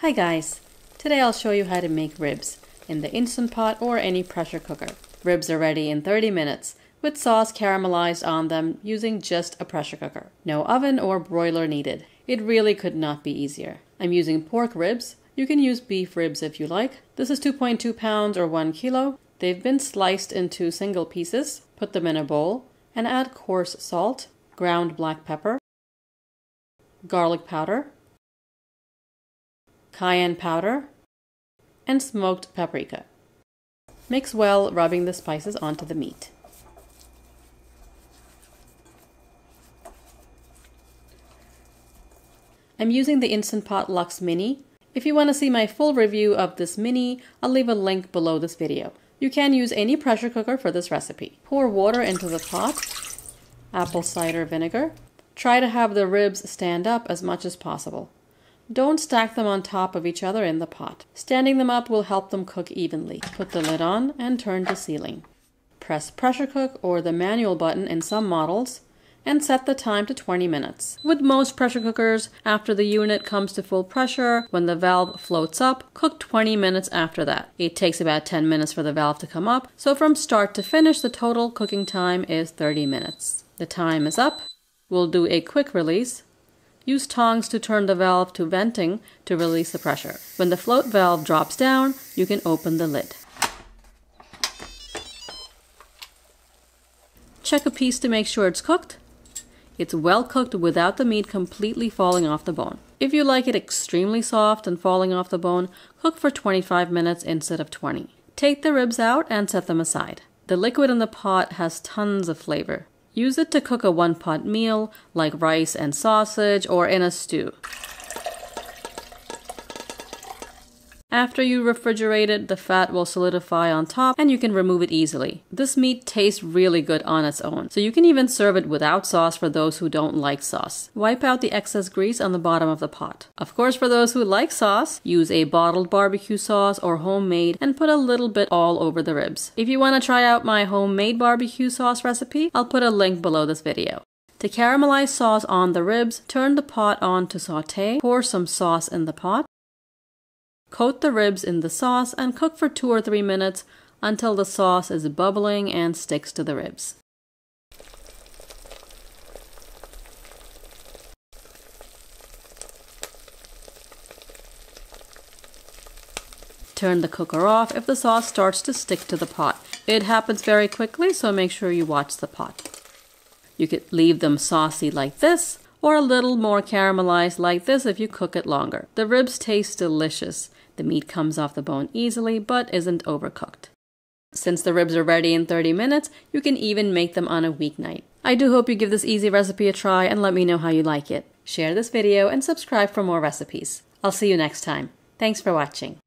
Hi guys! Today I'll show you how to make ribs in the Instant Pot or any pressure cooker. Ribs are ready in 30 minutes with sauce caramelized on them using just a pressure cooker. No oven or broiler needed. It really could not be easier. I'm using pork ribs. You can use beef ribs if you like. This is 2.2 pounds or 1 kilo. They've been sliced into single pieces. Put them in a bowl and add coarse salt, ground black pepper, garlic powder, cayenne powder, and smoked paprika. Mix well, rubbing the spices onto the meat. I'm using the Instant Pot Lux Mini. If you want to see my full review of this mini, I'll leave a link below this video. You can use any pressure cooker for this recipe. Pour water into the pot, apple cider vinegar. Try to have the ribs stand up as much as possible. Don't stack them on top of each other in the pot. Standing them up will help them cook evenly. Put the lid on and turn to sealing. Press pressure cook or the manual button in some models and set the time to 20 minutes. With most pressure cookers, after the unit comes to full pressure, when the valve floats up, cook 20 minutes after that. It takes about 10 minutes for the valve to come up, so from start to finish, the total cooking time is 30 minutes. The time is up. We'll do a quick release Use tongs to turn the valve to venting to release the pressure. When the float valve drops down, you can open the lid. Check a piece to make sure it's cooked. It's well cooked without the meat completely falling off the bone. If you like it extremely soft and falling off the bone, cook for 25 minutes instead of 20. Take the ribs out and set them aside. The liquid in the pot has tons of flavor. Use it to cook a one pot meal like rice and sausage or in a stew. After you refrigerate it, the fat will solidify on top and you can remove it easily. This meat tastes really good on its own, so you can even serve it without sauce for those who don't like sauce. Wipe out the excess grease on the bottom of the pot. Of course, for those who like sauce, use a bottled barbecue sauce or homemade and put a little bit all over the ribs. If you want to try out my homemade barbecue sauce recipe, I'll put a link below this video. To caramelize sauce on the ribs, turn the pot on to saute, pour some sauce in the pot, Coat the ribs in the sauce and cook for 2 or 3 minutes until the sauce is bubbling and sticks to the ribs. Turn the cooker off if the sauce starts to stick to the pot. It happens very quickly, so make sure you watch the pot. You could leave them saucy like this, or a little more caramelized like this if you cook it longer. The ribs taste delicious the meat comes off the bone easily but isn't overcooked. Since the ribs are ready in 30 minutes, you can even make them on a weeknight. I do hope you give this easy recipe a try and let me know how you like it. Share this video and subscribe for more recipes. I'll see you next time. Thanks for watching.